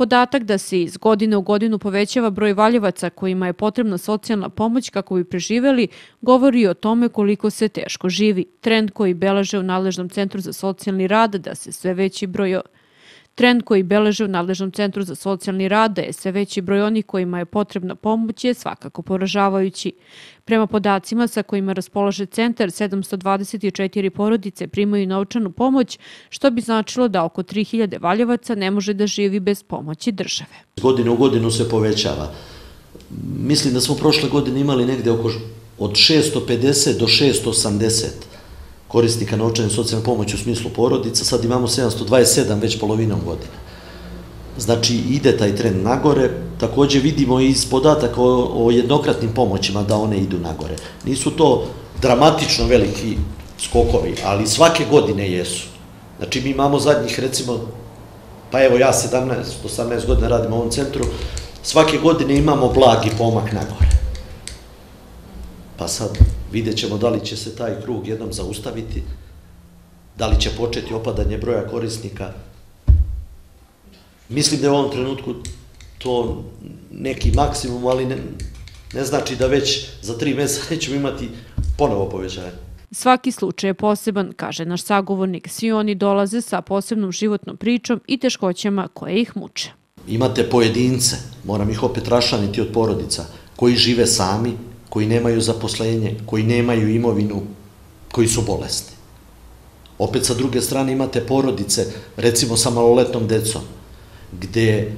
Podatak da se iz godine u godinu povećava broj valjevaca kojima je potrebna socijalna pomoć kako bi preživeli, govori o tome koliko se teško živi. Trend koji beleže u nadležnom centru za socijalni rad da se sve veći broj Trend koji beleže u nadležnom centru za socijalni rad da je sve veći broj onih kojima je potrebna pomoć je svakako poražavajući. Prema podacima sa kojima raspolaže centar, 724 porodice primaju novčanu pomoć, što bi značilo da oko 3000 valjevaca ne može da živi bez pomoći države. Godine u godinu se povećava. Mislim da smo prošle godine imali negde oko od 650 do 680 korisnika novčane socijalne pomoći u smislu porodica, sad imamo 727 već polovinom godine. Znači, ide taj trend nagore, takođe vidimo iz podataka o, o jednokratnim pomoćima da one idu nagore. Nisu to dramatično veliki skokovi, ali svake godine jesu. Znači, mi imamo zadnjih, recimo, pa evo ja 17, 18 godina radim u ovom centru, svake godine imamo blagi pomak nagore. Pa sad, Vidjet ćemo da li će se taj krug jednom zaustaviti, da li će početi opadanje broja korisnika. Mislim da je u ovom trenutku to neki maksimum, ali ne, ne znači da već za tri meseca nećemo imati ponovo povećanje. Svaki slučaj je poseban, kaže naš sagovornik. Svi oni dolaze sa posebnom životnom pričom i teškoćama koje ih muče. Imate pojedince, moram ih opet rašaniti od porodica, koji žive sami, koji nemaju zaposlenje, koji nemaju imovinu, koji su bolesni. Opet sa druge strane imate porodice, recimo sa maloletnom decom, gde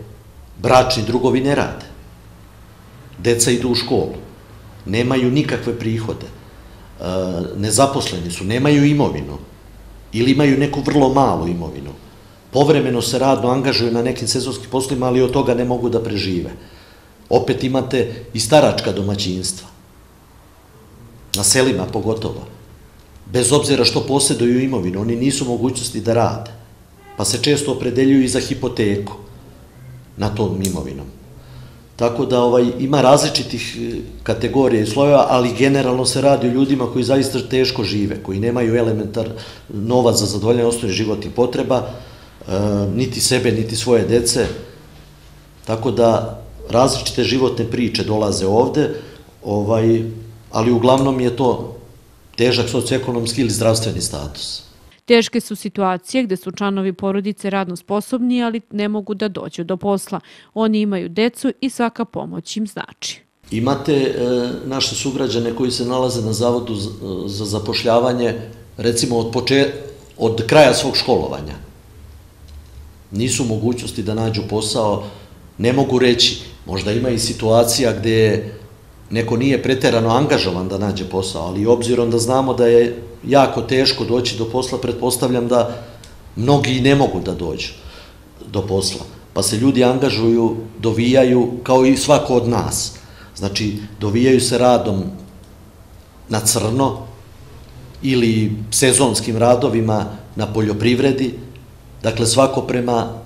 bračni drugovi ne rade. Deca idu u školu, nemaju nikakve prihode, e, nezaposleni su, nemaju imovinu ili imaju neku vrlo malu imovinu. Povremeno se radno angažuju na nekim sezonskim poslovima, ali od toga ne mogu da prežive. Opet imate i staračka domaćinstva na selima pogotovo, bez obzira što posjeduju imovinu, oni nisu mogućnosti da rade, pa se često opredeljuju i za hipoteku na tom imovinom. Tako da ovaj, ima različitih e, kategorija i slojeva, ali generalno se radi o ljudima koji zaista teško žive, koji nemaju elementar novac za zadovoljanje osnovnih životnih potreba, e, niti sebe, niti svoje dece. Tako da različite životne priče dolaze ovde, ovaj, ali uglavnom je to težak socioekonomski ili zdravstveni status. Teške su situacije gde su članovi porodice radno sposobni, ali ne mogu da dođu do posla. Oni imaju decu i svaka pomoć im znači. Imate e, naše sugrađane koji se nalaze na zavodu za zapošljavanje, recimo od, poče, od kraja svog školovanja. Nisu mogućnosti da nađu posao, ne mogu reći. Možda ima i situacija gde je neko nije preterano angažovan da nađe posao, ali obzirom da znamo da je jako teško doći do posla, pretpostavljam da mnogi ne mogu da dođu do posla. Pa se ljudi angažuju, dovijaju, kao i svako od nas. Znači, dovijaju se radom na crno ili sezonskim radovima na poljoprivredi, dakle svako prema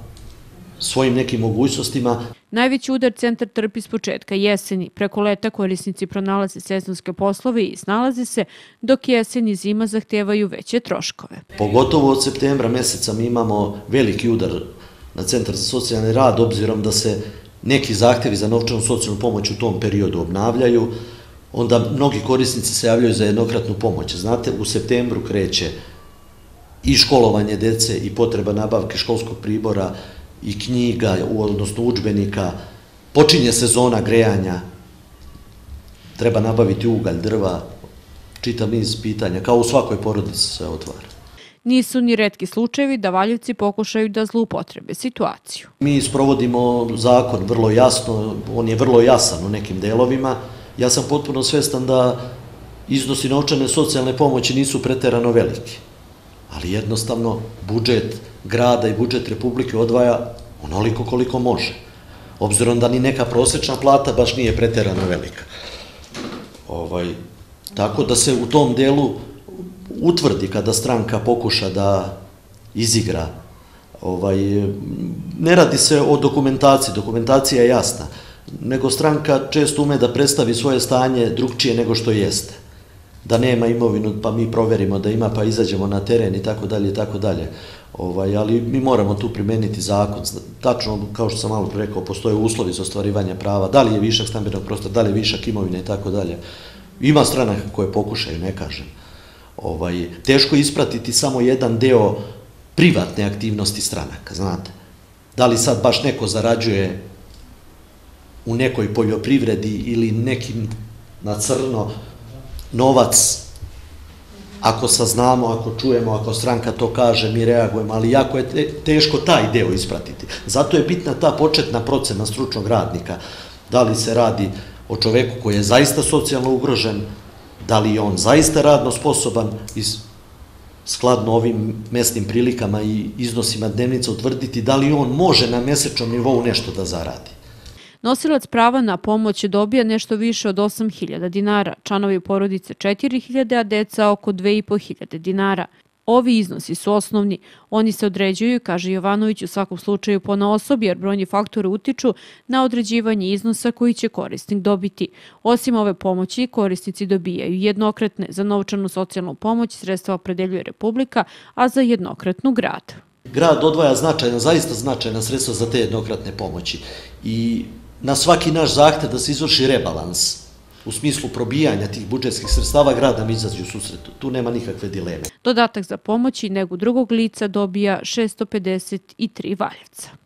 svojim nekim mogućnostima. Najveći udar centar trpi s početka jeseni. Preko leta korisnici pronalaze sezonske poslove i snalaze se, dok jesen i zima zahtevaju veće troškove. Pogotovo od septembra meseca mi imamo veliki udar na centar za socijalni rad, obzirom da se neki zahtevi za novčanu socijalnu pomoć u tom periodu obnavljaju, onda mnogi korisnici se javljaju za jednokratnu pomoć. Znate, u septembru kreće i školovanje dece i potreba nabavke školskog pribora, i knjiga, odnosno učbenika, počinje sezona grejanja, treba nabaviti ugalj, drva, čitav niz pitanja, kao u svakoj porodici se otvara. Nisu ni redki slučajevi da valjevci pokušaju da zloupotrebe situaciju. Mi sprovodimo zakon vrlo jasno, on je vrlo jasan u nekim delovima. Ja sam potpuno svestan da iznosi novčane socijalne pomoći nisu preterano veliki, ali jednostavno budžet grada i budžet Republike odvaja onoliko koliko može. Obzirom da ni neka prosečna plata baš nije preterano velika. Ovaj, tako da se u tom delu utvrdi kada stranka pokuša da izigra ovaj, ne radi se o dokumentaciji, dokumentacija je jasna, nego stranka često ume da predstavi svoje stanje drugčije nego što jeste. Da nema imovinu, pa mi proverimo da ima, pa izađemo na teren i tako dalje i tako dalje. Ovaj, ali mi moramo tu primeniti zakon. Tačno, kao što sam malo rekao, postoje uslovi za ostvarivanje prava, da li je višak stambenog prostora, da li je višak imovine i tako dalje. Ima stranaka koje pokušaju, ne kažem. Ovaj, teško je ispratiti samo jedan deo privatne aktivnosti stranaka, znate. Da li sad baš neko zarađuje u nekoj poljoprivredi ili nekim na crno novac ako saznamo, ako čujemo, ako stranka to kaže, mi reagujemo, ali jako je teško taj deo ispratiti. Zato je bitna ta početna procena stručnog radnika. Da li se radi o čoveku koji je zaista socijalno ugrožen, da li je on zaista radno sposoban i skladno ovim mesnim prilikama i iznosima dnevnica utvrditi da li on može na mesečnom nivou nešto da zaradi. Nosilac prava na pomoć dobija nešto više od 8.000 dinara, članovi porodice 4.000, a deca oko 2.500 dinara. Ovi iznosi su osnovni. Oni se određuju, kaže Jovanović, u svakom slučaju po na osobi, jer brojni faktori utiču na određivanje iznosa koji će korisnik dobiti. Osim ove pomoći, korisnici dobijaju jednokratne za novčanu socijalnu pomoć, sredstva opredeljuje Republika, a za jednokratnu grad. Grad odvaja značajna, zaista značajna sredstva za te jednokratne pomoći i na svaki naš zahtev da se izvrši rebalans u smislu probijanja tih budžetskih sredstava grad nam izađe u susretu. Tu nema nikakve dileme. Dodatak za pomoć i negu drugog lica dobija 653 valjevca.